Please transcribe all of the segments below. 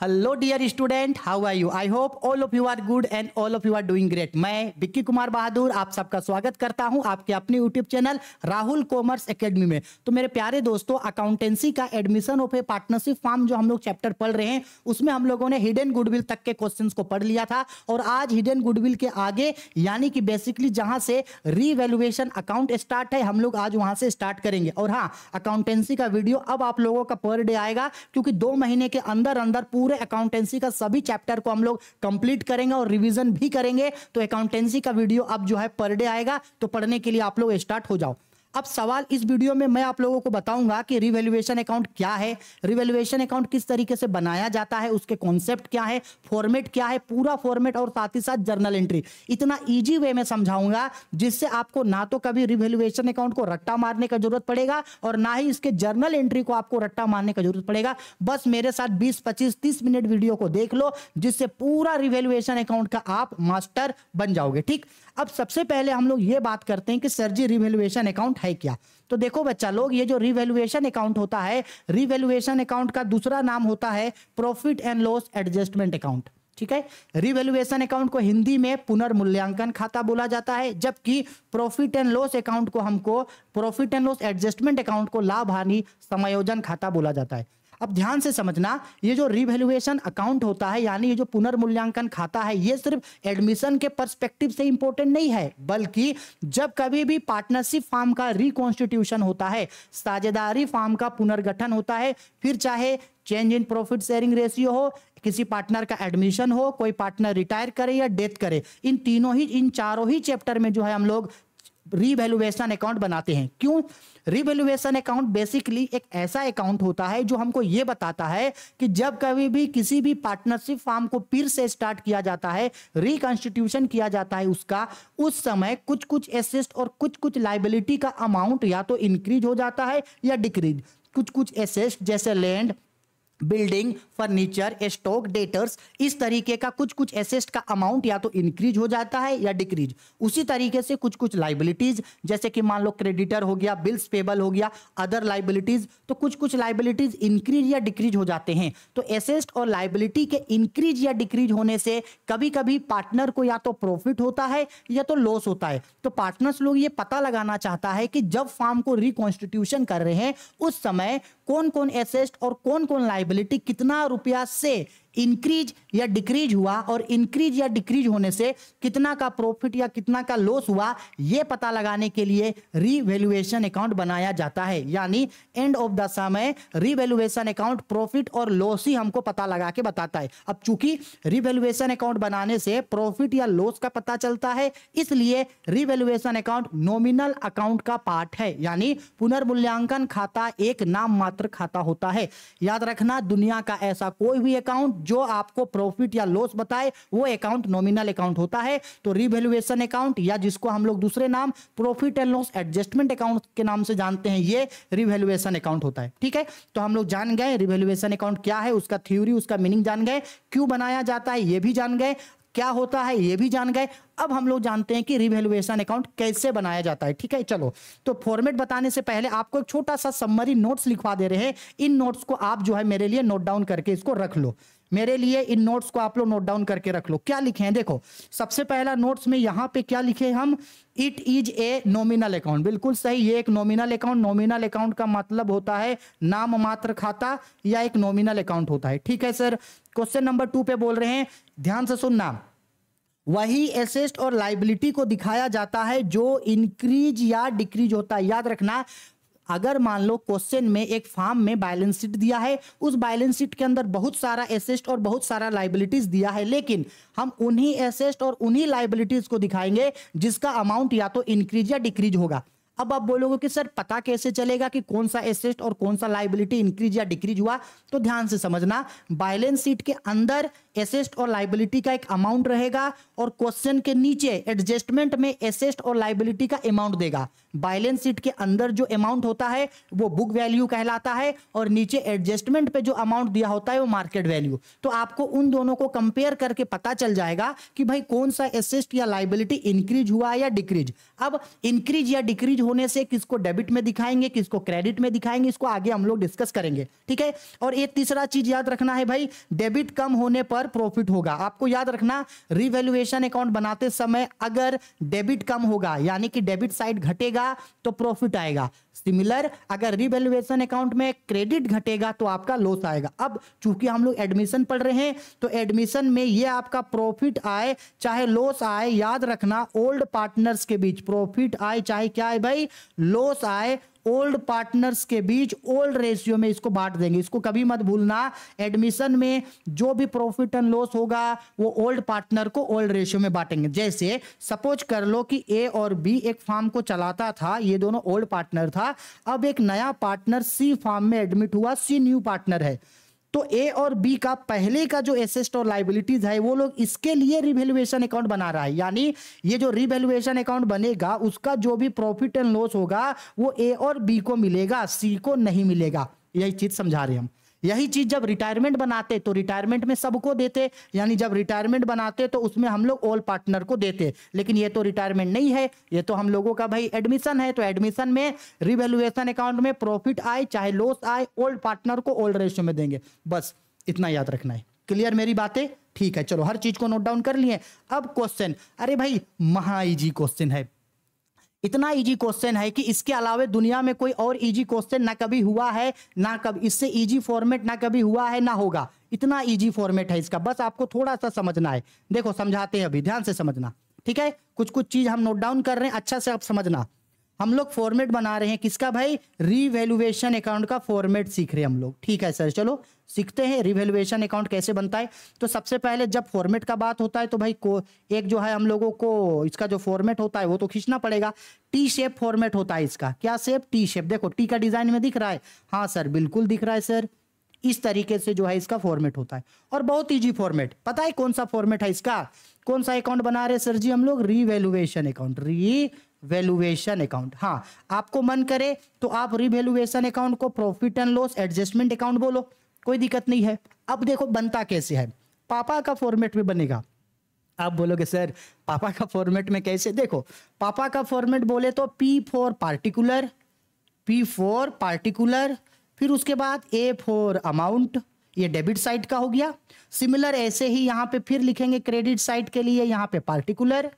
Hello dear student how are you I hope all of you are good and all of you are doing great मैं विक्की कुमार बहादुर आप सबका स्वागत करता हूँ आपके अपने YouTube channel Rahul commerce academy में। तो मेरे प्यारे दोस्तों अकाउंटेंसी का admission of a partnership form जो हम लोग चैप्टर पढ़ रहे हैं, उसमें हम लोगों ने हिडन गुडविल तक के क्वेश्चन को पढ़ लिया था और आज हिडन गुडविल के आगे, यानी कि बेसिकली जहाँ से रीवैल्यूएशन अकाउंट स्टार्ट है, हम लोग आज वहाँ से स्टार्ट करेंगे। और हाँ अकाउंटेंसी का वीडियो अब आप लोगों का पर डे आएगा, क्योंकि दो महीने के अंदर अंदर पूरे पूरे अकाउंटेंसी का सभी चैप्टर को हम लोग कंप्लीट करेंगे और रिविजन भी करेंगे। तो अकाउंटेंसी का वीडियो अब जो है पर डे आएगा। तो पढ़ने के लिए आप लोग स्टार्ट हो जाओ। अब सवाल इस वीडियो में मैं आप लोगों को बताऊँगा कि रिवेल्युएशन अकाउंट क्या है रिवेल्युएशन अकाउंट किस तरीके से बनाया जाता है, उसके कॉन्सेप्ट क्या है फॉर्मेट क्या है, पूरा फॉर्मेट और साथ ही साथ जर्नल एंट्री इतना इजी वे में समझाऊँगा, जिससे आपको ना तो कभी रिवेल्युएशन अकाउंट को रट्टा मारने का ज़रूरत पड़ेगा और ना ही इसके जर्नल एंट्री को आपको रट्टा मारने का ज़रूरत पड़ेगा। बस मेरे साथ बीस, पच्चीस, तीस मिनट वीडियो को देख लो, जिससे पूरा रिवेल्युएशन अकाउंट का आप मास्टर बन जाओगे, ठीक? अब सबसे पहले हम लोग ये बात करते हैं कि सर जी रिवेल्युएशन अकाउंट है क्या। तो देखो बच्चा, लोग ये जो रिवेल्युएशन अकाउंट होता है रिवेल्युएशन अकाउंट का दूसरा नाम होता है profit and loss adjustment account ठीक है? रिवेल्युएशन अकाउंट को हिंदी में पुनर्मूल्यांकन खाता बोला जाता है, जबकि प्रॉफिट एंड लॉस अकाउंट को हमको profit and loss adjustment account को लाभ हानि समायोजन खाता बोला जाता है। अब ध्यान से समझना, ये जो रिवेल्युएशन अकाउंट होता है, यानी ये जो पुनर्मूल्यांकन खाता है, ये सिर्फ़ एडमिशन के परस्पेक्टिव से इंपॉर्टेंट नहीं है, बल्कि जब कभी भी पार्टनरशिप फार्म का रिकॉन्स्टिट्यूशन होता है, साझेदारी फार्म का पुनर्गठन होता है, फिर चाहे change in profit sharing ratio हो, किसी पार्टनर का एडमिशन हो, कोई पार्टनर रिटायर करे या डेथ करे, इन तीनों ही, इन चारों ही चैप्टर में जो है हम लोग रीवैल्यूएशन अकाउंट बनाते हैं। क्यों? रिवैल्यूएशन अकाउंट बेसिकली एक ऐसा अकाउंट होता है जो हमको ये बताता है कि जब कभी भी किसी भी पार्टनरशिप फार्म को फिर से स्टार्ट किया जाता है रिकॉन्स्टिट्यूशन किया जाता है उसका, उस समय कुछ कुछ एसेस्ट और कुछ कुछ लाइबिलिटी का अमाउंट या तो इंक्रीज हो जाता है या डिक्रीज कुछ कुछ एसेस्ट जैसे land building furniture stock debtors इस तरीके का कुछ कुछ एसेस्ट का अमाउंट या तो इंक्रीज हो जाता है या डिक्रीज उसी तरीके से कुछ कुछ लाइबिलिटीज जैसे कि मान लो क्रेडिटर हो गया बिल्स पेबल हो गया अदर लाइबिलिटीज तो कुछ कुछ लाइबिलिटीज इंक्रीज या डिक्रीज हो जाते हैं। तो एसेस्ट और लाइबिलिटी के इंक्रीज या डिक्रीज होने से कभी कभी पार्टनर को या तो प्रॉफिट होता है या तो लॉस होता है। तो पार्टनर्स लोग ये पता लगाना चाहता है कि जब फार्म को रिकॉन्स्टिट्यूशन कर रहे हैं, उस समय कौन कौन एसेस्ट और कौन कौन लाइबिलिटी कितना रुपया से इंक्रीज या डिक्रीज हुआ और इंक्रीज या डिक्रीज होने से कितना का प्रॉफिट या कितना का लॉस हुआ यह पता लगाने के लिए रीवैल्यूएशन अकाउंट बनाया जाता है। यानी एंड ऑफ़ द समय रीवैल्यूएशन अकाउंट प्रॉफिट और लॉस ही हमको पता लगा के बताता है। अब चूँकि रीवैल्यूएशन अकाउंट बनाने से प्रॉफिट या लॉस का पता चलता है, इसलिए रीवैल्यूएशन अकाउंट नॉमिनल अकाउंट का पार्ट है। यानी पुनर्मूल्यांकन खाता एक नाम मात्र खाता होता है। याद रखना, दुनिया का ऐसा कोई भी अकाउंट जो आपको प्रॉफिट या लॉस बताए, वो अकाउंट नॉमिनल अकाउंट होता है। तो रिवेल्युएशन अकाउंट या जिसको हम लोग दूसरे नाम profit and loss adjustment account के नाम से जानते हैं, ये रिवेल्युएशन अकाउंट होता है। ठीक है? तो हम लोग जान गए रिवेल्युएशन अकाउंट क्या है, उसका थ्योरी उसका मीनिंग जान गए। क्यों बनाया जाता है, ये भी जान गए। क्या होता है, ये भी जान गए। अब हम लोग जानते हैं कि रिवेल्युएशन अकाउंट कैसे बनाया जाता है। ठीक है? चलो तो फॉर्मेट बताने से पहले आपको एक छोटा सा समरी नोट्स लिखवा दे रहे हैं। इन नोट्स को आप जो है मेरे लिए नोट डाउन करके इसको रख लो। मेरे लिए इन नोट्स को आप लोग नोट डाउन करके रख लो। क्या लिखे हैं? देखो, सबसे पहला नोट्स में यहाँ पे क्या लिखे हम? It is a nominal account बिल्कुल सही, ये एक नॉमिनल अकाउंट नॉमिनल अकाउंट का मतलब होता है नाम मात्र खाता या एक नॉमिनल अकाउंट होता है। ठीक है सर? क्वेश्चन नंबर टू पे बोल रहे हैं। ध्यान से सुनना। वही एसेस्ट और लाइबिलिटी को दिखाया जाता है जो इंक्रीज या डिक्रीज होता है। याद रखना अगर मान लो क्वेश्चन में एक फार्म में बैलेंस शीट दिया है, उस बैलेंस शीट के अंदर बहुत सारा एसेस्ट और बहुत सारा लाइबिलिटीज दिया है, लेकिन हम उन्हीं एसेस्ट और उन्हीं लाइबिलिटीज को दिखाएँगे जिसका अमाउंट या तो इंक्रीज या डिक्रीज होगा। अब आप बोलोगे कि सर पता कैसे चलेगा कि कौन सा एसेस्ट और कौन सा लाइबिलिटी इंक्रीज या डिक्रीज हुआ? तो ध्यान से समझना बैलेंस शीट के अंदर एसेस्ट और लाइबिलिटी का एक अमाउंट रहेगा और क्वेश्चन के नीचे एडजस्टमेंट में एसेस्ट और लाइबिलिटी का अमाउंट देगा। बैलेंस शीट के अंदर जो अमाउंट होता है, वो बुक वैल्यू कहलाता है और नीचे एडजस्टमेंट पे जो अमाउंट दिया होता है, वो मार्केट वैल्यू तो आपको उन दोनों को कंपेयर करके पता चल जाएगा कि भाई कौन सा एसेस्ट या लाइबिलिटी इंक्रीज हुआ या डिक्रीज अब इंक्रीज या डिक्रीज होने से किसको डेबिट में दिखाएँगे, किसको क्रेडिट में दिखाएँगे, इसको आगे हम लोग डिस्कस करेंगे। ठीक है? और एक तीसरा चीज़ याद रखना है भाई डेबिट कम होने पर प्रॉफिट होगा। आपको याद रखना रिवेल्युएशन अकाउंट बनाते समय अगर डेबिट कम होगा, यानी कि डेबिट साइड घटेगा तो प्रॉफिट आएगा। सिमिलर अगर रिवेल्युएशन अकाउंट में क्रेडिट घटेगा तो आपका लॉस आएगा। अब चूँकि हम लोग एडमिशन पढ़ रहे हैं तो एडमिशन में ये आपका प्रॉफिट आए, चाहे लॉस आए, याद रखना ओल्ड पार्टनर्स के बीच प्रॉफिट आए, चाहे क्या है भाई लॉस आए ओल्ड पार्टनर्स के बीच ओल्ड रेशियो में इसको बांट देंगे। इसको कभी मत भूलना। एडमिशन में जो भी प्रॉफिट एंड लॉस होगा, वो ओल्ड पार्टनर को ओल्ड रेशियो में बांटेंगे। जैसे, सपोज़ कर लो कि ए और बी एक फार्म को चलाता था, ये दोनों ओल्ड पार्टनर था। अब एक नया पार्टनर सी फार्म में एडमिट हुआ सी न्यू पार्टनर है। तो ए और बी का पहले का जो एसेस्ट और लाइबिलिटीज है, वो लोग इसके लिए रिवेल्युएशन अकाउंट बना रहा है। यानी ये जो रिवेल्युएशन अकाउंट बनेगा, उसका जो भी प्रॉफिट एंड लॉस होगा, वो ए और बी को मिलेगा सी को नहीं मिलेगा। यही चीज़ समझा रहे हम। यही चीज़ जब रिटायरमेंट बनाते तो रिटायरमेंट में सबको देते, यानी जब रिटायरमेंट बनाते तो उसमें हम लोग ऑल पार्टनर को देते। लेकिन ये तो रिटायरमेंट नहीं है, ये तो हम लोगों का भाई एडमिशन है तो एडमिशन में रिवेल्युएशन अकाउंट में प्रॉफिट आए, चाहे लॉस आए ओल्ड पार्टनर को ओल्ड रेशियो में देंगे। बस, इतना याद रखना है। क्लियर मेरी बातें? ठीक है, चलो, हर चीज़ को नोट डाउन कर लिए। अब क्वेश्चन अरे भाई महा इजी क्वेश्चन है। इतना इजी क्वेश्चन है कि इसके अलावे दुनिया में कोई और इजी क्वेश्चन ना कभी हुआ है, ना कभी इससे इजी फॉर्मेट ना कभी हुआ है, ना होगा। इतना इजी फॉर्मेट है इसका। बस आपको थोड़ा सा समझना है। देखो, समझाते हैं अभी। ध्यान से समझना। ठीक है? कुछ कुछ चीज़ हम नोट डाउन कर रहे हैं। अच्छा से आप समझना। हम लोग फॉर्मेट बना रहे हैं। किसका भाई? रिवेल्युएशन अकाउंट का फॉर्मेट सीख रहे हैं हम लोग। ठीक है सर चलो, सीखते हैं। रिवेल्युएशन अकाउंट कैसे बनता है? तो सबसे पहले जब फॉर्मेट का बात होता है तो भाई को, एक जो है हम लोगों को, इसका जो फॉर्मेट होता है, वो तो खींचना पड़ेगा। टी शेप फॉर्मेट होता है इसका। क्या शेप टी शेप देखो टी का डिज़ाइन में दिख रहा है। हाँ सर बिल्कुल दिख रहा है सर इस तरीके से जो है इसका फॉर्मेट होता है। और बहुत ईजी फॉर्मेट पता है कौन सा फॉर्मेट है इसका? कौन सा अकाउंट बना रहे सर जी, हम लोग? Revaluation account revaluation account हाँ आपको मन करे तो आप रिवेल्युएशन अकाउंट को profit and loss adjustment account बोलो, कोई दिक्कत नहीं है। अब देखो, बनता कैसे है? पापा का फॉर्मेट में बनेगा। आप बोलोगे, सर, पापा का फॉर्मेट में कैसे? देखो, पापा का फॉर्मेट बोले तो P for particular P for particular फिर उसके बाद ए फॉर अमाउंट ये डेबिट साइड का हो गया। सिमिलर ऐसे ही यहाँ पे फिर लिखेंगे क्रेडिट साइड के लिए, यहाँ पे पार्टिकुलर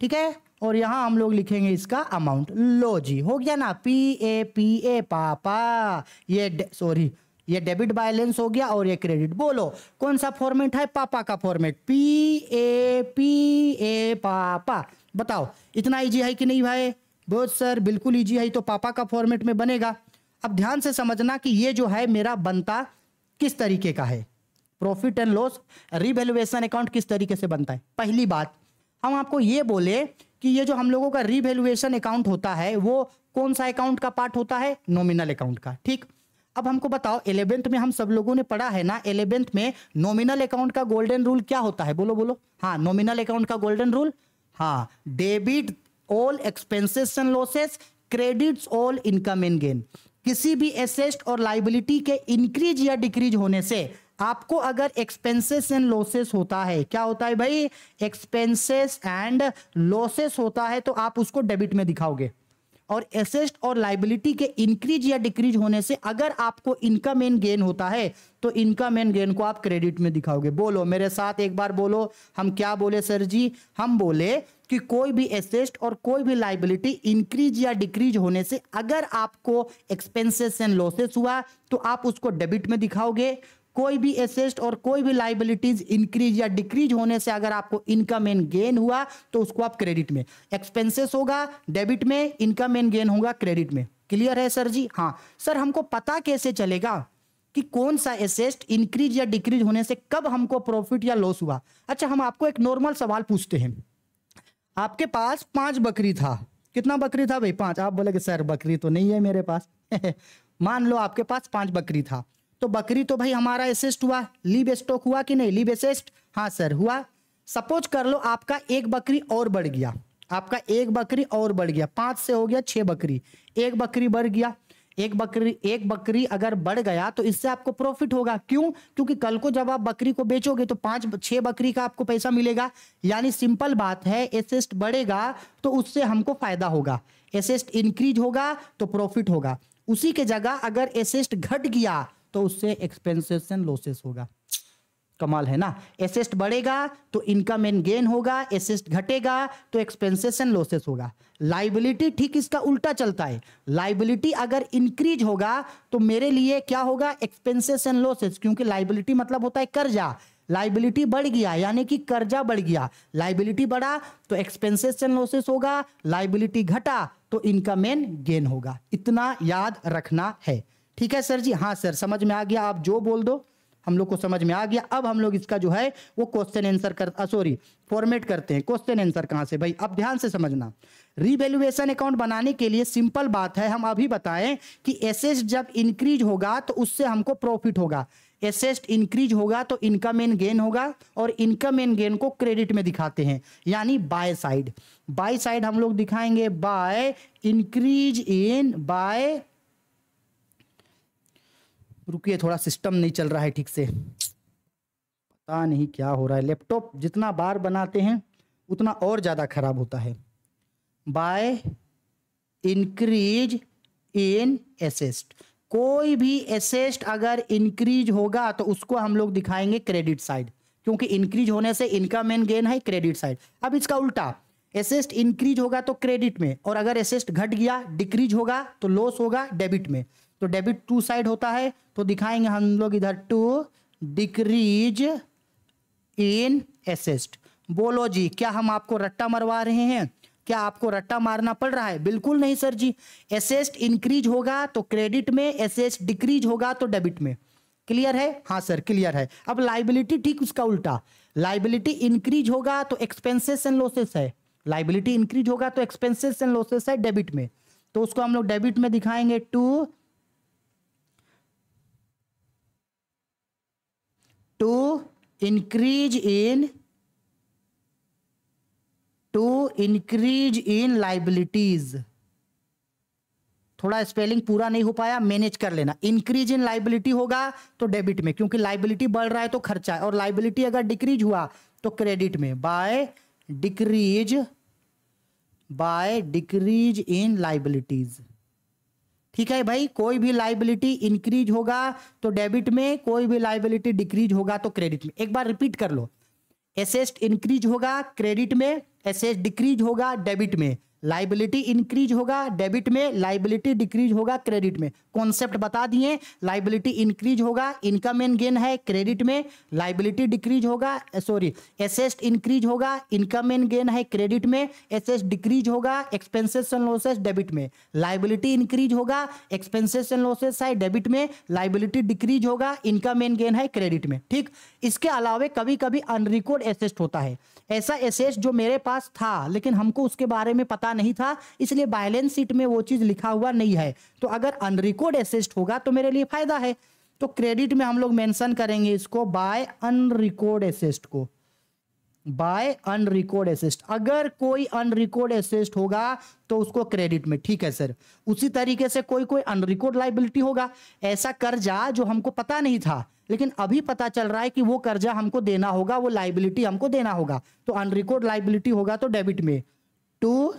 ठीक है? और यहाँ हम लोग लिखेंगे इसका अमाउंट लो जी, हो गया ना? पी ए पी ए पापा। ये सॉरी ये डेबिट बैलेंस हो गया और ये क्रेडिट बोलो, कौन सा फॉर्मेट है? पापा का format P A P A पापा। बताओ, इतना इजी है कि नहीं भाई? बहुत सर बिल्कुल इजी है तो पापा का फॉर्मेट में बनेगा। अब ध्यान से समझना कि ये जो है, मेरा बनता किस तरीके का है? Profit and loss revaluation account किस तरीके से बनता है? पहली बात, हम आपको ये बोले कि ये जो हम लोगों का रिवेल्युएशन अकाउंट होता है, वो कौन सा अकाउंट का पार्ट होता है? नॉमिनल अकाउंट का। ठीक? अब हमको बताओ इलेवेंथ में हम सब लोगों ने पढ़ा है ना इलेवेंथ में नॉमिनल अकाउंट का गोल्डन रूल क्या होता है? बोलो बोलो। हाँ नॉमिनल अकाउंट का गोल्डन रूल हाँ debit all expenses and losses credits all income and gain किसी भी एसेस्ट और लाइबिलिटी के इंक्रीज या डिक्रीज होने से आपको अगर एक्सपेंसेस एंड लॉसेस होता है, क्या होता है भाई? एक्सपेंसेस एंड लॉसेस होता है तो आप उसको डेबिट में दिखाओगे। और एसेस्ट और लाइबिलिटी के इंक्रीज या डिक्रीज होने से अगर आपको इनकम एंड गेन होता है तो इनकम एंड गेन को आप क्रेडिट में दिखाओगे। बोलो, मेरे साथ एक बार बोलो, हम क्या बोले सर जी? हम बोले कि कोई भी एसेस्ट और कोई भी लाइबिलिटी इंक्रीज या डिक्रीज होने से अगर आपको एक्सपेंसेस एंड लॉसेस हुआ तो आप उसको डेबिट में दिखाओगे। कोई भी एसेस्ट और कोई भी लाइबिलिटीज इंक्रीज या डिक्रीज होने से अगर आपको इनकम एंड गेन हुआ तो उसको आप क्रेडिट में। एक्सपेंसेस होगा डेबिट में इनकम एंड गेन होगा क्रेडिट में। क्लियर है सर जी? हाँ। सर हमको पता कैसे चलेगा कि कौन सा एसेस्ट इंक्रीज या डिक्रीज होने से कब हमको प्रॉफिट या लॉस हुआ? अच्छा हम आपको एक नॉर्मल सवाल पूछते हैं। आपके पास पाँच बकरी था। कितना बकरी था भाई? पाँच। आप बोले सर, बकरी तो नहीं है मेरे पास। मान लो आपके पास पाँच बकरी था। तो बकरी तो भाई हमारा एसेस्ट हुआ। लीव स्टॉक हुआ कि नहीं? लीव एसेस्ट हाँ सर हुआ। सपोज़ कर लो, आपका एक बकरी और बढ़ गया। आपका एक बकरी और बढ़ गया। पाँच से हो गया छह बकरी। एक बकरी बढ़ गया। एक बकरी एक बकरी अगर बढ़ गया तो इससे आपको प्रॉफिट होगा। क्यों? क्योंकि कल को जब आप बकरी को बेचोगे तो पाँच, छह बकरी का आपको पैसा मिलेगा। यानी सिंपल बात है एसेस्ट बढ़ेगा तो उससे हमको फ़ायदा होगा। एसेस्ट इंक्रीज होगा तो प्रॉफिट होगा। उसी के जगह अगर एसेस्ट घट गया तो उससे एक्सपेंसेस एंड लॉसेस होगा। कमाल है ना? एसेस्ट बढ़ेगा तो इनकम एंड गेन होगा एसेस्ट घटेगा तो एक्सपेंसेस एंड लॉसेस होगा। लाइबिलिटी ठीक इसका उल्टा चलता है। लाइबिलिटी अगर इंक्रीज होगा तो मेरे लिए क्या होगा? एक्सपेंसेस एंड लॉसेस क्योंकि लाइबिलिटी मतलब होता है कर्जा। लाइबिलिटी बढ़ गया, यानी कि कर्जा बढ़ गया। लाइबिलिटी बढ़ा तो एक्सपेंसेस एंड लॉसेस होगा। लाइबिलिटी घटा तो इनकम एंड गेन होगा। इतना याद रखना है। ठीक है सर जी? हाँ सर, समझ में आ गया। आप जो बोल दो, हम लोग को समझ में आ गया। अब हम लोग इसका जो है, वो क्वेश्चन आंसर कर सॉरी फॉर्मेट करते हैं। क्वेश्चन आंसर कहाँ से? भाई, अब ध्यान से समझना। रिवेल्युएशन अकाउंट बनाने के लिए सिंपल बात है, हम अभी बताएँ कि एसेस्ट जब इंक्रीज होगा तो उससे हमको प्रॉफिट होगा। एसेस्ट इंक्रीज होगा तो इनकम एंड गेन होगा और इनकम एंड गेन को क्रेडिट में दिखाते हैं। यानी बाय साइड बाय साइड हम लोग दिखाएँगे बाय इंक्रीज इन बाय रुकिए, थोड़ा सिस्टम नहीं चल रहा है ठीक से। पता नहीं क्या हो रहा है। लैपटॉप जितना बार बनाते हैं, उतना और ज़्यादा खराब होता है। बाय इंक्रीज इन एसेस्ट कोई भी एसेस्ट अगर इंक्रीज होगा तो उसको हम लोग दिखाएँगे क्रेडिट साइड क्योंकि इंक्रीज होने से इनकम एंड गेन है क्रेडिट साइड अब इसका उल्टा एसेस्ट इंक्रीज होगा तो क्रेडिट में, और अगर एसेस्ट घट गया डिक्रीज होगा तो लॉस होगा डेबिट में। तो डेबिट टू साइड होता है तो दिखाएँगे हम लोग इधर टू, डिक्रीज इन एसेस्ट। बोलो जी, क्या हम आपको रट्टा मरवा रहे हैं? क्या आपको रट्टा मारना पड़ रहा है? बिल्कुल नहीं, सर जी। एसेस्ट इंक्रीज होगा तो क्रेडिट में, एसेस्ट डिक्रीज होगा तो डेबिट में। क्लियर है? हाँ सर क्लियर है। अब लाइबिलिटी ठीक उसका उल्टा। लाइबिलिटी इंक्रीज होगा तो एक्सपेंसेस एंड लॉसेस है। लाइबिलिटी इंक्रीज होगा तो एक्सपेंसेस एंड लॉसेस है डेबिट में। तो उसको हम लोग डेबिट में दिखाएँगे to to increase in, to increase in liabilities. थोड़ा स्पेलिंग पूरा नहीं हो पाया मैनेज कर लेना। इंक्रीज इन लाइबिलिटी होगा तो डेबिट में, क्योंकि लाइबिलिटी बढ़ रहा है तो खर्चा है। और लाइबिलिटी अगर डिक्रीज हुआ तो क्रेडिट में। By decrease by decrease in liabilities ठीक है भाई, कोई भी लाइबिलिटी इंक्रीज होगा तो डेबिट में, कोई भी लाइबिलिटी डिक्रीज होगा तो क्रेडिट में। एक बार रिपीट कर लो। एसेस्ट इंक्रीज होगा क्रेडिट में एसेस्ट डिक्रीज होगा डेबिट में। लाइबिलिटी इंक्रीज होगा डेबिट में लाइबिलिटी डिक्रीज होगा क्रेडिट में। कॉन्सेप्ट बता दिए लाइबिलिटी इंक्रीज होगा इनकम एंड गेन है क्रेडिट में लाइबिलिटी डिक्रीज होगा सॉरी एसेस्ट इंक्रीज होगा इनकम एंड गेन है क्रेडिट में एसेस्ट डिक्रीज होगा एक्सपेंसेस एंड लॉसेस डेबिट में। लाइबिलिटी इंक्रीज होगा एक्सपेंसेस एंड लॉसेस है डेबिट में लाइबिलिटी डिक्रीज होगा इनकम एंड गेन है क्रेडिट में। ठीक? इसके अलावा कभी कभी अनरिकॉर्ड एसेस्ट होता है। ऐसा एसेस जो मेरे पास था, लेकिन हमको उसके बारे में पता नहीं था, इसलिए बैलेंस शीट में वो चीज़ लिखा हुआ नहीं है। तो अगर अनरिकॉर्ड एसेस्ट होगा तो मेरे लिए फ़ायदा है। तो क्रेडिट में हम लोग मेंशन करेंगे इसको बाय अनरिकॉर्ड एसेस्ट को। बाय अनरिकॉर्ड असिस्ट अगर कोई अनरिकॉर्ड असिस्ट होगा तो उसको क्रेडिट में, ठीक है सर उसी तरीके से कोई कोई अनरिकॉर्ड लाइबिलिटी होगा। ऐसा कर्जा जो हमको पता नहीं था, लेकिन अभी पता चल रहा है कि वो कर्जा हमको देना होगा, वो लाइबिलिटी हमको देना होगा। तो अनरिकॉर्ड लाइबिलिटी होगा तो डेबिट में। To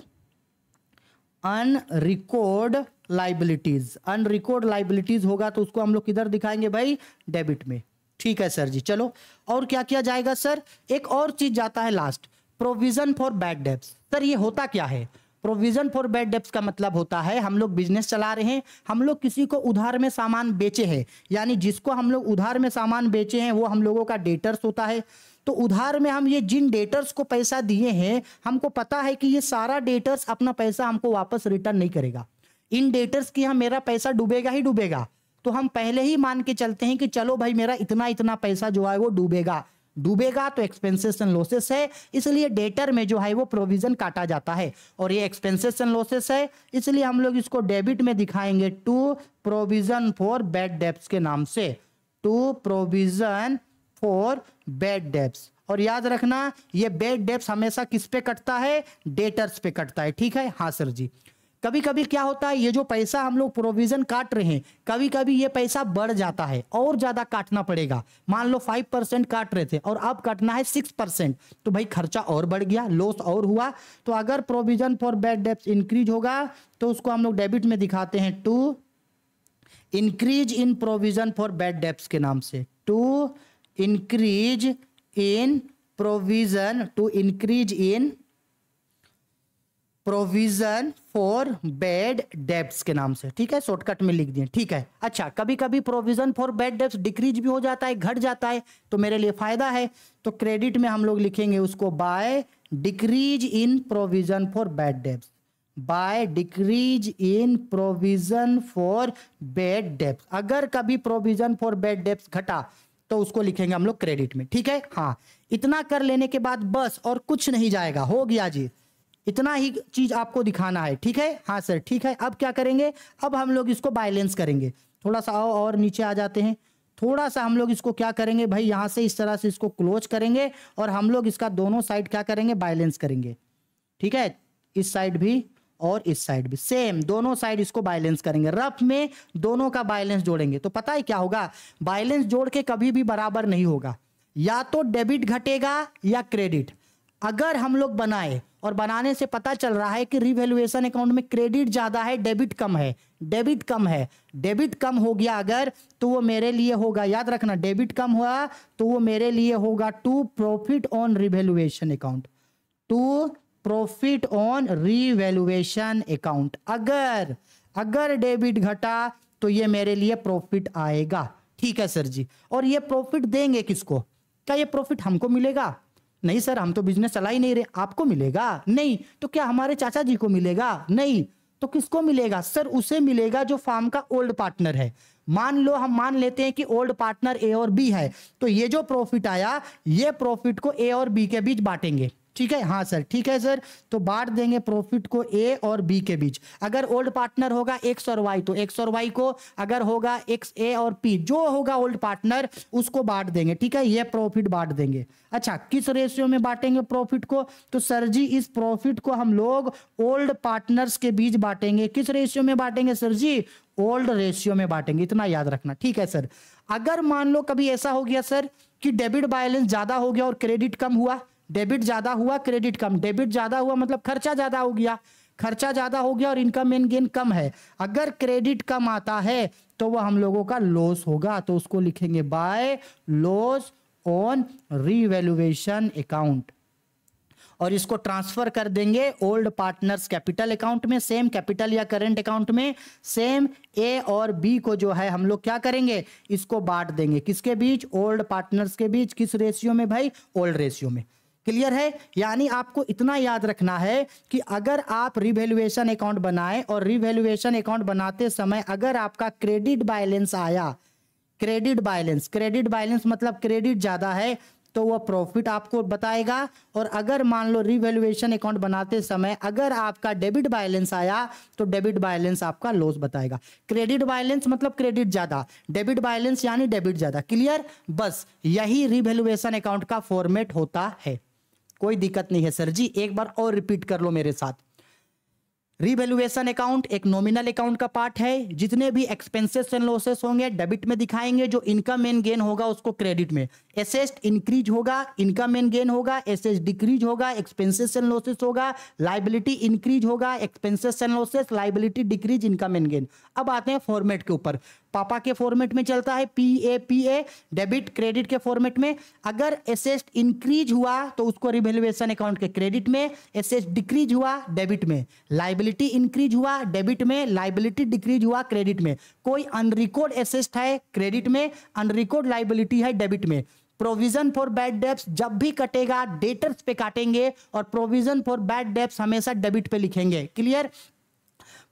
unrecorded liabilities unrecorded liabilities होगा तो उसको हम लोग किधर दिखाएँगे भाई? डेबिट में। ठीक है, सर जी। चलो, और क्या किया जाएगा, सर? एक और चीज़ जाता है last provision for bad debts sir, ये होता क्या है? प्रोविज़न फॉर बैड डेब्स का मतलब होता है, हम लोग बिज़नेस चला रहे हैं, हम लोग किसी को उधार में सामान बेचे हैं, यानी जिसको हम लोग उधार में सामान बेचे हैं, वो हम लोगों का डेटर्स होता है। तो उधार में हम ये जिन डेटर्स को पैसा दिए हैं, हमको पता है कि ये सारा डेटर्स अपना पैसा हमको वापस रिटर्न नहीं करेगा। इन डेटर्स की हम मेरा पैसा डूबेगा ही डूबेगा। तो हम पहले ही मान के चलते हैं कि चलो भाई, मेरा इतना इतना पैसा जो है वो डूबेगा। डूबेगा तो एक्सपेंसेस एंड लॉसेस है, इसलिए डेटर में जो है वो प्रोविज़न काटा जाता है। और ये एक्सपेंसेस एंड लॉसेस है, इसलिए हम लोग इसको डेबिट में दिखाएँगे। To provision for bad debts के नाम से। To provision for bad debts और याद रखना, ये बैड डेप्स हमेशा किस पे कटता है? डेटर्स पे कटता है। ठीक है? हाँ सर जी। कभी कभी क्या होता है, ये जो पैसा हम लोग प्रोविज़न काट रहे हैं कभी कभी ये पैसा बढ़ जाता है, और ज़्यादा काटना पड़ेगा। मान लो फाइव परसेंट काट रहे थे, और अब काटना है सिक्स परसेंट तो भाई खर्चा और बढ़ गया लॉस और हुआ। तो अगर provision for bad debts increase होगा तो उसको हम लोग डेबिट में दिखाते हैं to increase in provision for bad debts के नाम से to increase in provision to increase in provision for bad debts के नाम से। ठीक है? शॉर्टकट में लिख दिए। ठीक है? अच्छा कभी कभी provision for bad debts decrease भी हो जाता है, घट जाता है तो मेरे लिए फ़ायदा है। तो क्रेडिट में हम लोग लिखेंगे उसको by decrease in provision for bad debts by decrease in provision for bad debts अगर कभी प्रोविज़न फॉर बेड डेब्ट्स घटा तो उसको लिखेंगे हम लोग क्रेडिट में। ठीक है? हाँ इतना कर लेने के बाद बस और कुछ नहीं जाएगा। हो गया जी। इतना ही चीज़ आपको दिखाना है। ठीक है? हाँ सर, ठीक है। अब क्या करेंगे? अब हम लोग इसको बैलेंस करेंगे। थोड़ा सा और नीचे आ जाते हैं। थोड़ा सा हम लोग इसको क्या करेंगे? भाई, यहाँ से इस तरह से इसको क्लोज करेंगे और हम लोग इसका दोनों साइड क्या करेंगे? बैलेंस करेंगे। ठीक है? इस साइड भी और इस साइड भी। सेम दोनों साइड इसको बैलेंस करेंगे। रफ में दोनों का बैलेंस जोड़ेंगे। तो पता है क्या होगा? बैलेंस जोड़ के कभी भी बराबर नहीं होगा। या तो डेबिट घटेगा या क्रेडिट अगर हम लोग बनाए, और बनाने से पता चल रहा है कि रिवेल्युएशन अकाउंट में क्रेडिट ज़्यादा है डेबिट कम है। डेबिट कम है। डेबिट कम हो गया अगर तो वो मेरे लिए होगा। याद रखना डेबिट कम हुआ तो वो मेरे लिए होगा। To profit on revaluation account to profit on revaluation account अगर अगर डेबिट घटा तो ये मेरे लिए प्रॉफिट आएगा। ठीक है सर जी। और ये प्रॉफिट देंगे किसको? क्या ये प्रॉफिट हमको मिलेगा? नहीं सर, हम तो बिज़नेस चला ही नहीं रहे। आपको मिलेगा? नहीं। तो क्या हमारे चाचा जी को मिलेगा? नहीं। तो किसको मिलेगा? सर, उसे मिलेगा जो फार्म का ओल्ड पार्टनर है। मान लो, हम मान लेते हैं कि ओल्ड पार्टनर ए और बी है। तो ये जो प्रॉफिट आया, ये प्रॉफिट को ए और बी के बीच बांटेंगे। ठीक है? हाँ सर। ठीक है, सर। तो बांट देंगे प्रॉफिट को ए और बी के बीच। अगर ओल्ड पार्टनर होगा एक्स और वाई तो एक्स और वाई को अगर होगा एक्स ए और पी जो होगा ओल्ड पार्टनर उसको बांट देंगे। ठीक है? ये प्रॉफिट बांट देंगे। अच्छा किस रेशियो में बांटेंगे प्रॉफिट को? तो सर जी, इस प्रॉफिट को हम लोग ओल्ड पार्टनर्स के बीच बांटेंगे। किस रेशियो में बांटेंगे, सर जी? ओल्ड रेशियो में बांटेंगे। इतना याद रखना। ठीक है, सर। अगर मान लो कभी ऐसा हो गया, सर, कि डेबिट बैलेंस ज़्यादा हो गया और क्रेडिट कम हुआ डेबिट ज़्यादा हुआ, क्रेडिट कम। डेबिट ज़्यादा हुआ मतलब खर्चा ज़्यादा हो गया। खर्चा ज़्यादा हो गया और इनकम एंड गेन कम है। अगर क्रेडिट कम आता है तो वह हम लोगों का लॉस होगा। तो उसको लिखेंगे by loss on revaluation account और इसको ट्रांसफ़र कर देंगे ओल्ड पार्टनर्स कैपिटल अकाउंट में सेम कैपिटल या करंट अकाउंट में सेम ए और बी को जो है, हम लोग क्या करेंगे? इसको बांट देंगे। किसके बीच? ओल्ड पार्टनर्स के बीच। किस रेशियो में भाई? ओल्ड रेशियो में। क्लियर है? यानी आपको इतना याद रखना है कि अगर आप रिवेल्युएशन अकाउंट बनाए और रिवेल्युएशन अकाउंट बनाते समय अगर आपका क्रेडिट बैलेंस आया क्रेडिट बैलेंस क्रेडिट बैलेंस मतलब क्रेडिट ज़्यादा है तो वह प्रॉफिट आपको बताएगा। और अगर मान लो रिवेल्युएशन अकाउंट बनाते समय अगर आपका डेबिट बैलेंस आया तो डेबिट बैलेंस आपका लॉस बताएगा। क्रेडिट बैलेंस मतलब क्रेडिट ज़्यादा। डेबिट बैलेंस यानी डेबिट ज़्यादा। क्लियर बस, यही रिवेल्युएशन अकाउंट का फॉर्मेट होता है। कोई दिक्कत नहीं है, सर जी। एक बार और रिपीट कर लो मेरे साथ। रिवेल्युएशन अकाउंट एक नॉमिनल अकाउंट का पार्ट है। जितने भी एक्सपेंसेस एंड लॉसेस होंगे डेबिट में दिखाएँगे, जो इनकम एंड गेन होगा, उसको क्रेडिट में। एसेस्ट इंक्रीज होगा इनकम एंड गेन होगा एसेस डिक्रीज होगा एक्सपेंसेस एंड लॉसेस होगा लाइबिलिटी इंक्रीज होगा expenses and losses liability decrease income and gain अब आते हैं फॉर्मेट के ऊपर। पापा के फॉर्मेट में चलता है P A P A debit credit के फॉर्मेट में। अगर एसेस्ट इंक्रीज हुआ तो उसको रिवेल्युएशन अकाउंट के क्रेडिट में। एसेस्ट डिक्रीज हुआ डेबिट में। लाइबिलिटी इंक्रीज हुआ डेबिट में। लाइबिलिटी डिक्रीज हुआ क्रेडिट में। कोई अनरिकॉर्ड एसेस्ट है क्रेडिट में। अनरिकॉर्ड लाइबिलिटी है डेबिट में। प्रोविज़न फॉर बैड डेप्स जब भी कटेगा डेटर्स पे काटेंगे और प्रोविज़न फॉर बैड डेप्स हमेशा डेबिट पे लिखेंगे। Clear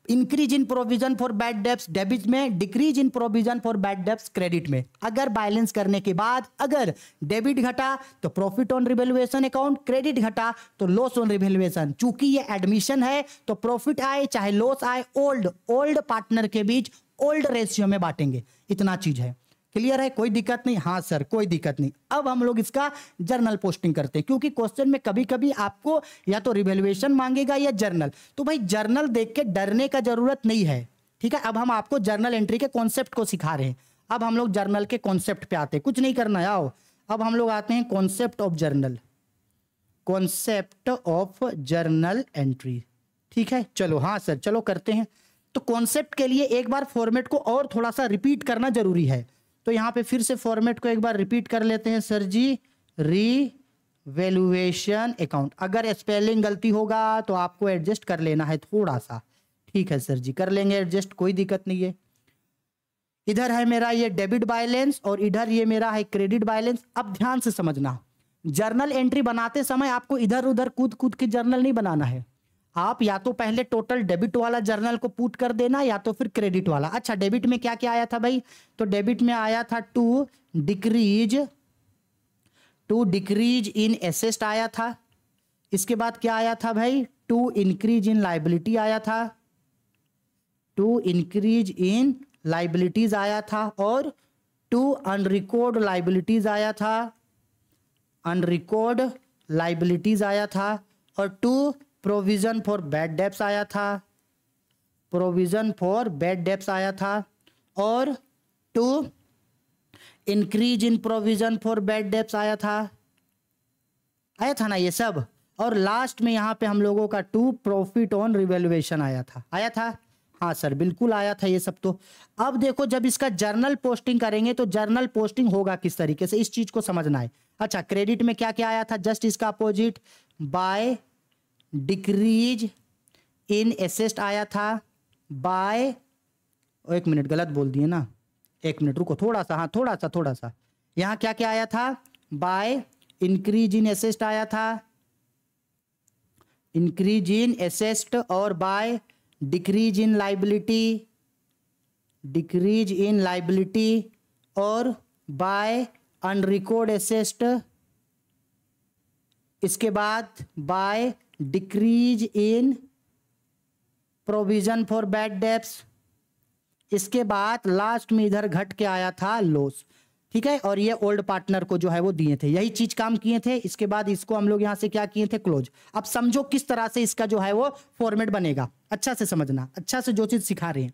increase in provision for bad debts debit में decrease in provision for bad debts credit में। अगर बैलेंस करने के बाद अगर डेबिट घटा तो profit on revaluation account credit घटा तो लॉस ऑन रिवेल्युएशन चूँकि ये एडमिशन है तो प्रॉफिट आए, चाहे लॉस आए ओल्ड ओल्ड पार्टनर के बीच ओल्ड रेशियो में बांटेंगे। इतना चीज़ है। क्लियर है? कोई दिक्कत नहीं। हाँ सर कोई दिक्कत नहीं। अब हम लोग इसका जर्नल पोस्टिंग करते हैं, क्योंकि क्वेश्चन में कभी कभी आपको या तो रिवेल्युएशन मांगेगा या जर्नल तो भाई जर्नल देख के डरने का ज़रूरत नहीं है। ठीक है? अब हम आपको जर्नल एंट्री के कॉन्सेप्ट को सिखा रहे हैं। अब हम लोग जर्नल के कॉन्सेप्ट पे आते हैं। कुछ नहीं करना आओ। अब हम लोग आते हैं concept of journal concept of journal entry ठीक है? चलो हाँ सर चलो करते हैं। तो कॉन्सेप्ट के लिए एक बार फॉर्मेट को और थोड़ा सा रिपीट करना ज़रूरी है। तो यहाँ पे फिर से फॉर्मेट को एक बार रिपीट कर लेते हैं, सर जी। री वैल्यूएशन अकाउंट अगर स्पेलिंग गलती होगा तो आपको एडजस्ट कर लेना है थोड़ा सा। ठीक है, सर जी। कर लेंगे एडजस्ट कोई दिक्कत नहीं है। इधर है मेरा ये डेबिट बैलेंस और इधर ये मेरा है क्रेडिट बैलेंस अब ध्यान से समझना। जर्नल एंट्री बनाते समय आपको इधर उधर कूद कूद के जर्नल नहीं बनाना है। आप या तो पहले टोटल डेबिट वाला जर्नल को पुट कर देना या तो फिर क्रेडिट वाला। अच्छा डेबिट में क्या क्या आया था भाई? तो डेबिट में आया था to decrease to decrease in assets आया था। इसके बाद क्या आया था भाई? टू इंक्रीज इन लाइबिलिटी आया था। टू इंक्रीज इन लाइबिलिटीज आया था और टू अनरिकॉर्ड लाइबिलिटीज आया था। अनरिकॉर्ड लाइबिलिटीज आया था और to provision for bad debts आया था। प्रोविज़न फॉर बैड डेप्स आया था। और to increase in provision for bad debts आया था। आया था ना ये सब? और लास्ट में यहाँ पे हम लोगों का टू प्रॉफिट ऑन रिवेल्युएशन आया था। आया था? हाँ सर, बिल्कुल आया था ये सब तो। अब देखो, जब इसका जर्नल पोस्टिंग करेंगे तो जर्नल पोस्टिंग होगा किस तरीके से? इस चीज़ को समझना है। अच्छा क्रेडिट में क्या क्या आया था? जस्ट इसका opposite by decrease in assets आया था बाय एक मिनट, गलत बोल दिए ना। एक मिनट, रुको थोड़ा सा हाँ थोड़ा सा थोड़ा सा यहाँ क्या क्या आया था? बाय इंक्रीज इन एसेस्ट आया था। इंक्रीज इन एसेस्ट और by decrease in liability decrease in liability और बाय अनरिकॉर्ड एसेस्ट इसके बाद by decrease in provision for bad debts इसके बाद लास्ट में इधर घट के आया था लॉस ठीक है? और ये ओल्ड पार्टनर को जो है वो दिए थे। यही चीज़ काम किए थे। इसके बाद इसको हम लोग यहाँ से क्या किए थे? क्लोज अब समझो किस तरह से इसका जो है वो फॉर्मेट बनेगा। अच्छा से समझना। अच्छा से जो चीज़ सिखा रहे हैं।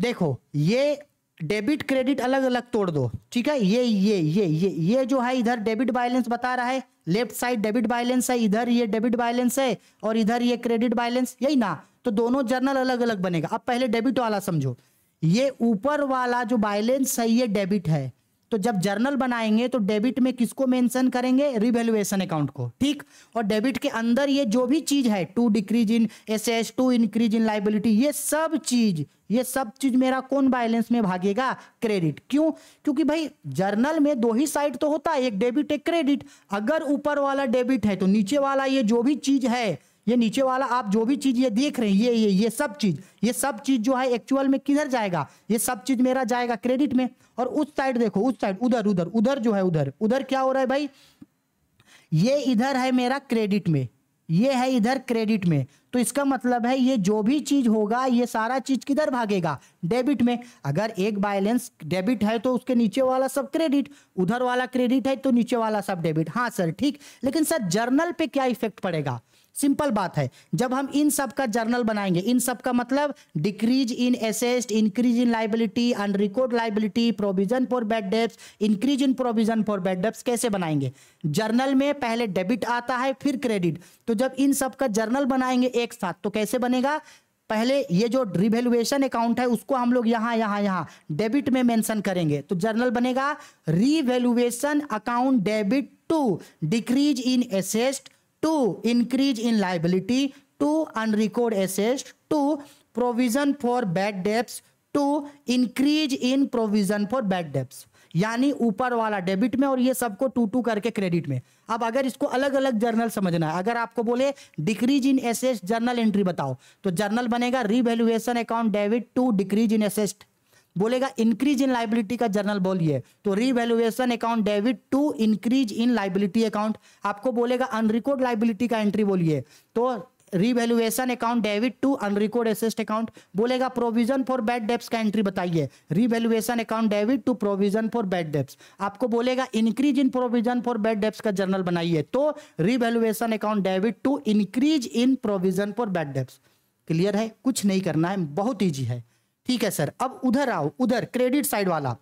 देखो, ये डेबिट क्रेडिट अलग अलग तोड़ दो। ठीक है? ये ये ये ये ये जो है, इधर डेबिट बैलेंस बता रहा है। लेफ़्ट साइड डेबिट बैलेंस है, इधर ये डेबिट बैलेंस है, और इधर ये क्रेडिट बैलेंस, यही ना। तो दोनों जर्नल अलग अलग बनेगा। अब पहले डेबिट वाला समझो। ये ऊपर वाला जो बैलेंस है, ये डेबिट है। तो जब जर्नल बनाएँगे तो डेबिट में किसको मेंशन करेंगे? रिवेल्युएशन अकाउंट को। ठीक? और डेबिट के अंदर ये जो भी चीज़ है, to decrease in S S to increase in liability, ये सब चीज़, ये सब चीज़ मेरा कौन बैलेंस में भागेगा? क्रेडिट। क्यों? क्योंकि भाई, जर्नल में दो ही साइड तो होता है, एक डेबिट, एक क्रेडिट। अगर ऊपर वाला डेबिट है तो नीचे वाला ये जो भी चीज़ है ये नीचे वाला, आप जो भी चीज़ ये देख रहे हैं, ये ये ये सब चीज़, ये सब चीज़ जो है एक्चुअल में किधर जाएगा? ये सब चीज़ मेरा जाएगा क्रेडिट में। और उस साइड देखो, उस साइड उधर उधर उधर जो है, उधर उधर क्या हो रहा है भाई? ये इधर है मेरा क्रेडिट में। ये है इधर क्रेडिट में। तो इसका मतलब है ये जो भी चीज़ होगा, ये सारा चीज़ किधर भागेगा? डेबिट में। अगर एक बैलेंस डेबिट है तो उसके नीचे वाला सब क्रेडिट उधर वाला क्रेडिट है तो नीचे वाला सब डेबिट हाँ सर ठीक। लेकिन सर जर्नल पे क्या इफ़ेक्ट पड़ेगा? सिंपल बात है। जब हम इन सब का जर्नल बनाएँगे, इन सब का मतलब decrease in assets increase in liability unrecorded liability provision for bad debts increase in provision for bad debts कैसे बनाएँगे? जर्नल में पहले डेबिट आता है, फिर क्रेडिट तो जब इन सब का जर्नल बनाएँगे एक साथ तो कैसे बनेगा? पहले ये जो रिवेल्युएशन अकाउंट है, उसको हम लोग यहाँ यहाँ यहाँ डेबिट में मेंशन करेंगे। तो जर्नल बनेगा revaluation account debit to decrease in assets to increase in liability, to unrecord assets, to provision for bad debts, to increase in provision for bad debts. यानी ऊपर वाला डेबिट में और ये सबको टू टू करके क्रेडिट में अब अगर इसको अलग अलग जर्नल समझना है अगर आपको बोले decrease in assets journal entry बताओ तो जर्नल बनेगा revaluation account debit to decrease in assets बोलेगा इंक्रीज इन लाइबिलिटी का जर्नल बोलिए तो revaluation account debit to increase in liability account आपको बोलेगा अनरिकॉर्ड लाइबिलिटी का एंट्री बोलिए तो revaluation account debit to unrecorded assets account बोलेगा प्रोविज़न फॉर बैड डेप्स का एंट्री बताइए. Revaluation account debit to provision for bad debts आपको बोलेगा increase in provision for bad debts का जर्नल बनाइए. तो revaluation account debit to increase in provision for bad debts clear है? कुछ नहीं करना है, बहुत ईजी है। ठीक है, सर। अब उधर आओ, उधर, क्रेडिट साइड वाला।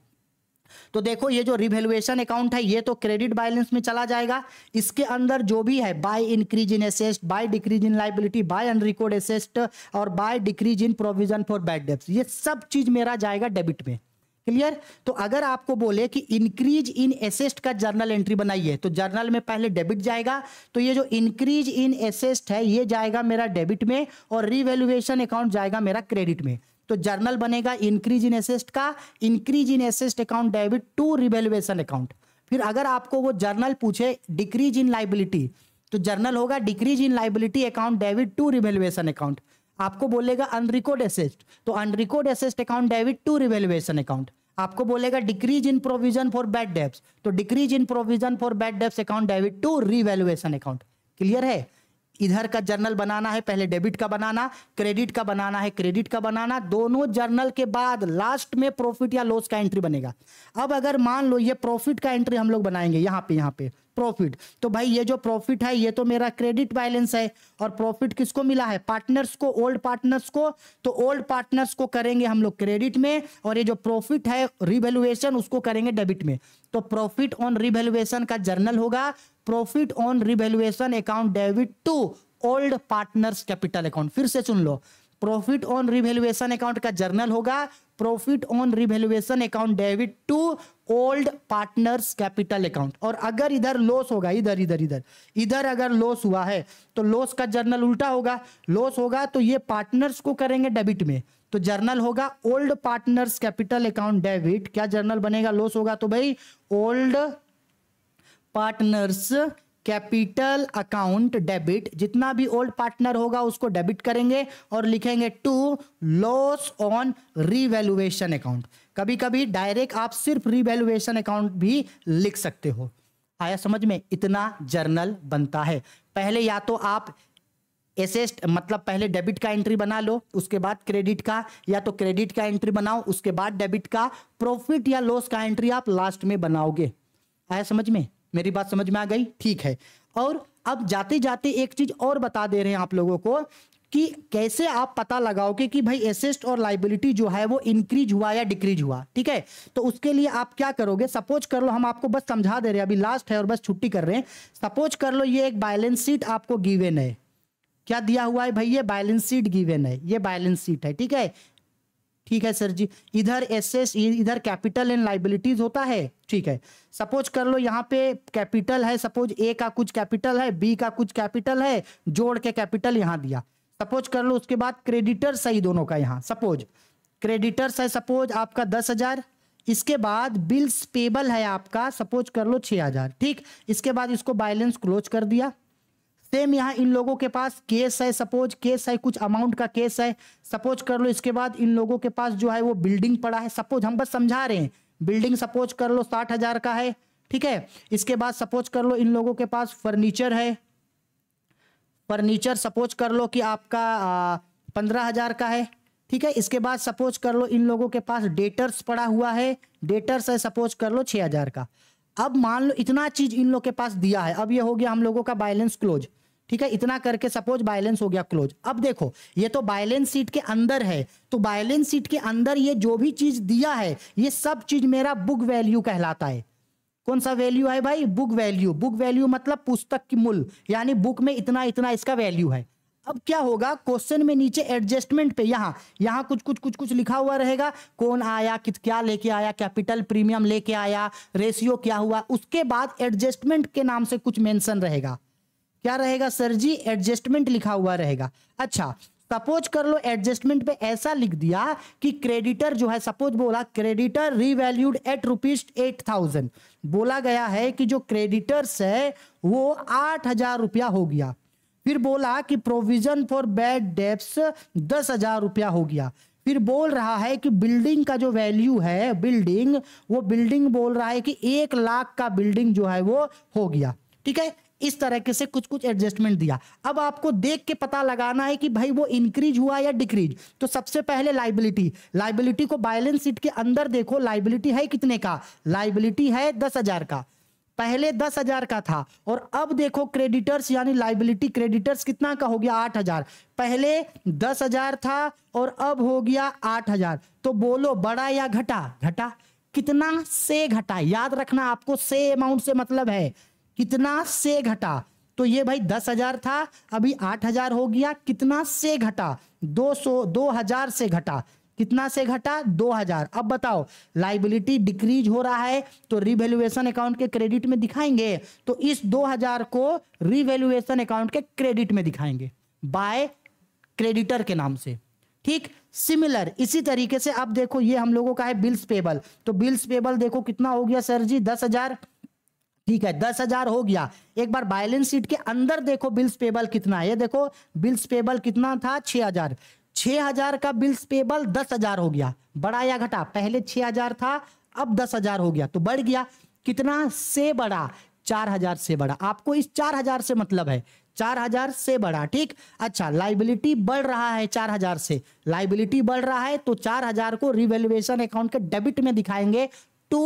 तो देखो, ये जो रिवेल्युएशन अकाउंट है, ये तो क्रेडिट बैलेंस में चला जाएगा। इसके अंदर जो भी है, by increase in assets, by decrease in liability, by unrecorded assets, और by decrease in provision for bad debts ये सब चीज़ मेरा जाएगा डेबिट में। क्लियर? तो अगर आपको बोले कि इंक्रीज इन एसेस्ट का जर्नल एंट्री बनाइए तो जर्नल में पहले डेबिट जाएगा। तो ये जो इंक्रीज इन एसेस्ट है, ये जाएगा मेरा डेबिट में, और रिवेल्युएशन अकाउंट जाएगा मेरा क्रेडिट में। तो जर्नल बनेगा इंक्रीज इन एसेस्ट का increase in assets account debit to revaluation account फिर अगर आपको वो जर्नल पूछे डिक्रीज इन लाइबिलिटी तो जर्नल होगा decrease in liability account debit to revaluation account आपको बोलेगा अनरिकॉर्ड एसेस्ट तो unrecorded assets account debit to revaluation account आपको बोलेगा decrease in provision for bad debts तो decrease in provision for bad debts account debit to revaluation account clear है? इधर का journal बनाना है, पहले डेबिट का बनाना, क्रेडिट का बनाना है, क्रेडिट का बनाना, दोनों जर्नल के बाद लास्ट में प्रॉफिट या लॉस का एंट्री बनेगा। अब अगर मान लो ये प्रॉफिट का एंट्री हम लोग बनाएँगे, यहाँ पे यहाँ पे, प्रॉफिट तो भाई ये जो प्रॉफिट है, ये तो मेरा क्रेडिट बैलेंस है, और प्रॉफिट किसको मिला है? पार्टनर्स को, ओल्ड पार्टनर्स को तो ओल्ड पार्टनर्स को करेंगे हम लोग क्रेडिट में, और ये जो प्रॉफिट है, रिवेल्युएशन, उसको करेंगे डेबिट में। तो प्रॉफिट ऑन रिवेल्युएशन का जर्नल होगा profit on revaluation account debit to old partners capital account फिर से सुन लो। प्रॉफिट ऑन रिवेल्युएशन अकाउंट का जर्नल होगा। Profit on revaluation account debit to old partners capital account और अगर इधर लॉस होगा, इधर इधर इधर इधर अगर लॉस हुआ है तो लॉस का जर्नल उल्टा होगा। लॉस होगा तो ये पार्टनर्स को करेंगे डेबिट में। तो जर्नल होगा old partners capital account debit क्या जर्नल बनेगा? लॉस होगा तो भाई old partners capital account debit जितना भी ओल्ड पार्टनर होगा, उसको डेबिट करेंगे और लिखेंगे to loss on revaluation account कभी कभी डायरेक्ट आप सिर्फ़ रिवेल्युएशन अकाउंट भी लिख सकते हो। आया समझ में? इतना जर्नल बनता है। पहले या तो आप एसेस्ट मतलब पहले डेबिट का एंट्री बना लो, उसके बाद क्रेडिट का, या तो क्रेडिट का एंट्री बनाओ, उसके बाद डेबिट का प्रॉफिट या लॉस का एंट्री आप लास्ट में बनाओगे। आया समझ में? मेरी बात समझ में आ गई? ठीक है। और अब जाते जाते एक चीज़ और बता दे रहे हैं आप लोगों को कि कैसे आप पता लगाओगे कि भाई एसेस्ट और लाइबिलिटी जो है वो इंक्रीज हुआ या डिक्रीज हुआ? ठीक है? तो उसके लिए आप क्या करोगे? सपोज़ कर लो, हम आपको बस समझा दे रहे हैं। अभी लास्ट है और बस छुट्टी कर रहे हैं। सपोज़ कर लो, ये एक बैलेंस शीट आपको गिवेन है। क्या दिया हुआ है भाई? ये बैलेंस शीट गिवेन है। ये बैलेंस शीट है, ठीक है? ठीक है सर जी। इधर एसेस इधर कैपिटल एंड लाइबिलिटीज होता है। ठीक है। सपोज़ कर लो यहाँ पे कैपिटल है। सपोज़ ए का कुछ कैपिटल है बी का कुछ कैपिटल है, जोड़ के कैपिटल यहाँ दिया। सपोज़ कर लो उसके बाद क्रेडिटर सही दोनों का यहाँ। सपोज़ क्रेडिटर्स है सपोज़ आपका दस हज़ार, इसके बाद बिल्स पेबल है आपका सपोज़ कर लो छह हज़ार। ठीक। इसके बाद इसको बैलेंस क्लोज कर दिया। सेम यहाँ इन लोगों के पास केस है, सपोज़ केस है, कुछ अमाउंट का केस है, सपोज़ कर लो इसके बाद इन लोगों के पास जो है वो बिल्डिंग पड़ा है। सपोज़ हम बस समझा रहे हैं बिल्डिंग सपोज़ कर लो साठ हज़ार का है, ठीक है? इसके बाद सपोज़ कर लो इन लोगों के पास फर्नीचर है। फर्नीचर सपोज़ कर लो कि आपका पंद्रह हज़ार का है, ठीक है? इसके बाद सपोज़ कर लो इन लोगों के पास डेटर्स पड़ा हुआ है डेटर्स है सपोज़ कर लो छह हज़ार का। अब मान लो इतना चीज़ इन लोग के पास दिया है। अब ये हो गया हम लोगों का बैलेंस क्लोज ठीक है, इतना करके सपोज़ बैलेंस हो गया क्लोज अब देखो, ये तो बैलेंस सीट के अंदर है. तो बैलेंस सीट के अंदर ये जो भी चीज़ दिया है, ये सब चीज़ मेरा बुक वैल्यू कहलाता है. कौन सा वैल्यू है भाई? बुक वैल्यू बुक वैल्यू मतलब पुस्तक की मूल. यानी बुक में इतना इतना इसका वैल्यू है. अब क्या होगा? क्वेश्चन में नीचे एडजस्टमेंट पे, यहाँ यहाँ कुछ कुछ कुछ कुछ लिखा हुआ रहेगा. कौन आया, कित, क्या लेके आया कैपिटल प्रीमियम लेके आया रेशियो क्या हुआ? उसके बाद एडजस्टमेंट के नाम से कुछ मेंशन रहेगा. क्या रहेगा सर जी? एडजस्टमेंट लिखा हुआ रहेगा। अच्छा सपोज़ कर लो एडजस्टमेंट पे ऐसा लिख दिया कि क्रेडिटर जो है सपोज़ बोला creditor revalued at rupees eight thousand बोला गया है कि जो क्रेडिटर्स है, वो आठ हज़ार रुपया हो गया। फिर बोला कि प्रोविज़न फॉर बैड डेप्स दस हज़ार रुपया हो गया। फिर बोल रहा है कि बिल्डिंग का जो वैल्यू है बिल्डिंग वो बिल्डिंग बोल रहा है कि एक लाख का बिल्डिंग जो है, वो हो गया। ठीक है? इस तरह से कुछ कुछ एडजस्टमेंट दिया। अब आपको देख के पता लगाना है कि भाई वो इंक्रीज हुआ या डिक्रीज तो सबसे पहले लाइबिलिटी लाइबिलिटी को बैलेंस शीट के अंदर देखो। लाइबिलिटी है कितने का? लाइबिलिटी है दस का। पहले दस हज़ार का था। और अब देखो क्रेडिटर्स यानी लाइबिलिटी क्रेडिटर्स कितना का हो गया? आठ हज़ार। पहले दस हज़ार था और अब हो गया आठ हज़ार। तो बोलो, बड़ा या घटा? घटा। कितना? से घटा। याद रखना आपको से अमाउंट से मतलब है। कितना से घटा? तो ये भाई दस हज़ार था, अभी आठ हज़ार हो गया, कितना से घटा? दो सौ, दो हज़ार से घटा। कितना से घटा? दो हज़ार। अब बताओ लाइबिलिटी डिक्रीज हो रहा है तो रिवेल्युएशन अकाउंट के क्रेडिट में दिखाएँगे तो इस दो हज़ार को रिवेल्युएशन अकाउंट के क्रेडिट में दिखाएँगे बाय क्रेडिटर के नाम से। ठीक? सिमिलर इसी तरीके से अब देखो, ये हम लोगों का है बिल्स पेबल तो बिल्स पेबल देखो कितना हो गया सर जी, दस हज़ार। ठीक है, दस हज़ार हो गया। एक बार बैलेंस शीट के अंदर देखो बिल्स पेबल कितना है। ये देखो, बिल्स पेबल कितना था? छह हज़ार। छह हज़ार का बिल्स पेबल दस हज़ार हो गया। बड़ा या घटा? पहले छह हज़ार था, अब दस हज़ार हो गया। तो बढ़ गया। कितना? से बड़ा। चार हज़ार से बड़ा। आपको इस चार हज़ार से मतलब है। चार हज़ार से बड़ा, ठीक? अच्छा लाइबिलिटी बढ़ रहा है चार हज़ार से। लाइबिलिटी बढ़ रहा है तो चार हज़ार को रिवेल्युएशन अकाउंट के डेबिट में दिखाएँगे टू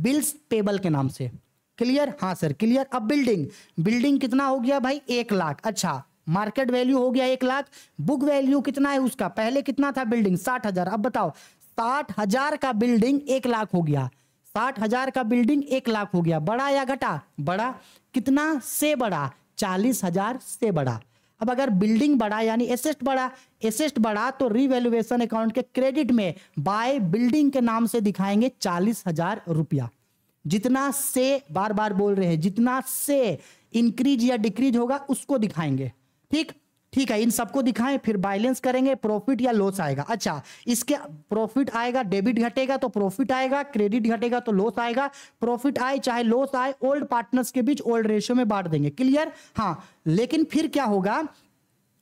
बिल्स पेबल के नाम से। क्लियर? हाँ सर, क्लियर। अब बिल्डिंग। बिल्डिंग कितना हो गया भाई? एक लाख। अच्छा मार्केट वैल्यू हो गया एक लाख। बुक वैल्यू कितना है उसका? पहले कितना था बिल्डिंग? साठ हज़ार। अब बताओ, साठ हज़ार का बिल्डिंग एक लाख हो गया। साठ हज़ार का बिल्डिंग एक लाख हो गया। बड़ा या घटा? बड़ा। कितना? से बड़ा। चालीस हज़ार से बड़ा। अब अगर बिल्डिंग बढ़ा यानी एसेस्ट बढ़ा एसेस्ट बढ़ा तो रिवेल्युएशन अकाउंट के क्रेडिट में बाय बिल्डिंग के नाम से दिखाएँगे चालीस हज़ार रुपया। जितना से बार बार बोल रहे हैं, जितना से इंक्रीज या डिक्रीज होगा, उसको दिखाएँगे। ठीक? ठीक है, इन सबको दिखाएँ, फिर बैलेंस करेंगे प्रॉफिट या लॉस आएगा। अच्छा इसके प्रॉफिट आएगा डेबिट घटेगा तो प्रॉफिट आएगा क्रेडिट घटेगा तो लॉस आएगा। प्रॉफिट आए, चाहे लॉस आए ओल्ड पार्टनर्स के बीच ओल्ड रेशियो में बांट देंगे। क्लियर हाँ लेकिन फिर क्या होगा?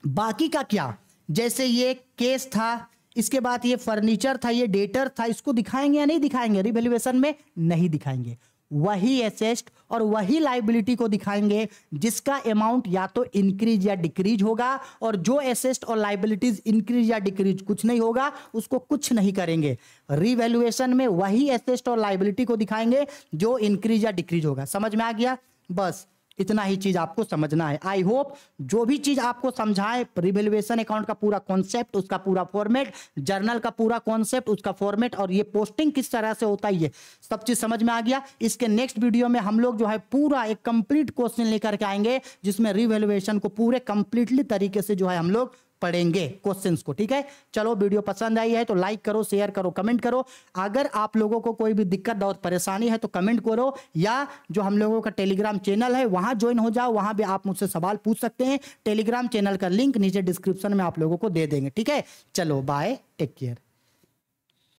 बाकी का क्या? जैसे ये केस था इसके बाद ये फर्नीचर था, ये डेटर था, इसको दिखाएँगे या नहीं दिखाएँगे? रिवेल्युएशन में नहीं दिखाएँगे। वही एसेस्ट और वही लाइबिलिटी को दिखाएँगे, जिसका अमाउंट या तो इंक्रीज या डिक्रीज होगा और जो एसेस्ट और लाइबिलिटीज इंक्रीज या डिक्रीज कुछ नहीं होगा, उसको कुछ नहीं करेंगे। रिवेल्युएशन में वही एसेस्ट और लाइबिलिटी को दिखाएँगे, जो इंक्रीज या डिक्रीज होगा। समझ में आ गया? बस। इतना ही चीज़ आपको समझना है। आई होप जो भी चीज़ आपको समझाए रिवेल्युएशन अकाउंट का पूरा कॉन्सेप्ट उसका पूरा फॉर्मेट जर्नल का पूरा कॉन्सेप्ट उसका फॉर्मेट और ये पोस्टिंग किस तरह से होता है, ये सब चीज़ समझ में आ गया। इसके नेक्स्ट वीडियो में हम लोग जो है पूरा एक कंप्लीट क्वेश्चन लेकर के आएँगे, जिसमें रिवेल्युएशन को पूरे कंप्लीटली तरीके से जो है हम लोग पढ़ेंगे क्वेश्चंस को, ठीक है? चलो वीडियो पसंद आई है तो लाइक करो शेयर करो कमेंट करो। अगर आप लोगों को कोई भी दिक्कत और परेशानी है तो कमेंट करो, या जो हम लोगों का टेलीग्राम चैनल है, वहाँ ज्वाइन हो जाओ, वहाँ भी आप मुझसे सवाल पूछ सकते हैं। टेलीग्राम चैनल का लिंक नीचे डिस्क्रिप्शन में आप लोगों को दे देंगे, ठीक है? चलो बाय टेक केयर